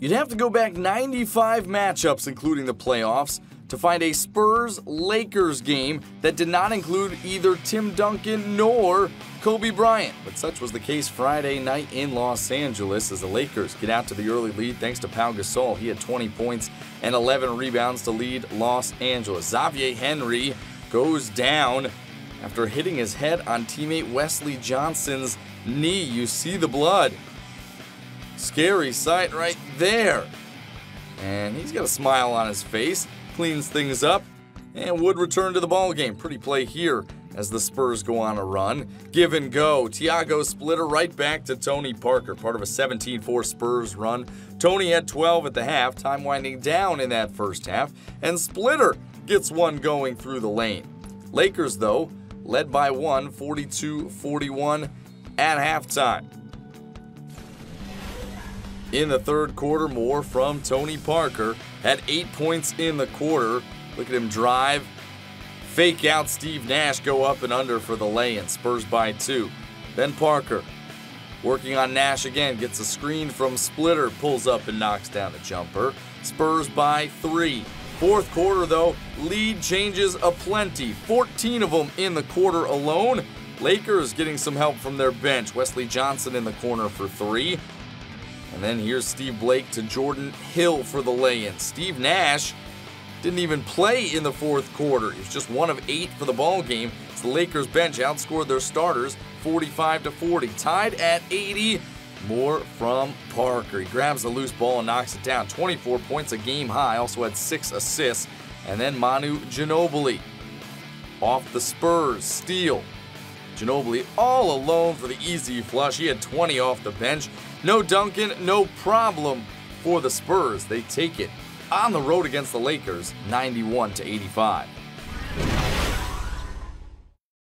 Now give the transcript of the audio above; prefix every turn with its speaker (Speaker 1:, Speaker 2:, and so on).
Speaker 1: You'd have to go back 95 matchups, including the playoffs, to find a Spurs Lakers game that did not include either Tim Duncan nor Kobe Bryant. But such was the case Friday night in Los Angeles as the Lakers get out to the early lead thanks to Pau Gasol. He had 20 points and 11 rebounds to lead Los Angeles. Xavier Henry goes down after hitting his head on teammate Wesley Johnson's knee. You see the blood. Scary sight right there. And he's got a smile on his face, cleans things up, and would return to the ball game. Pretty play here as the Spurs go on a run. Give and go. Tiago Splitter right back to Tony Parker, part of a 17 4 Spurs run. Tony had 12 at the half, time winding down in that first half, and Splitter gets one going through the lane. Lakers, though, led by one, 42 41 at halftime. In the third quarter, more from Tony Parker. Had eight points in the quarter. Look at him drive. Fake out Steve Nash, go up and under for the lay in. Spurs by two. Then Parker, working on Nash again, gets a screen from Splitter, pulls up and knocks down a jumper. Spurs by three. Fourth quarter, though, lead changes aplenty. 14 of them in the quarter alone. Lakers getting some help from their bench. Wesley Johnson in the corner for three. And then here's Steve Blake to Jordan Hill for the lay in. Steve Nash didn't even play in the fourth quarter. He was just one of eight for the ball game. As the Lakers bench outscored their starters 45 to 40. Tied at 80. More from Parker. He grabs the loose ball and knocks it down. 24 points a game high. Also had six assists. And then Manu Ginobili off the Spurs. Steal. Ginobili all alone for the easy flush. He had 20 off the bench. No Duncan, no problem for the Spurs. They take it on the road against the Lakers, 91 to 85.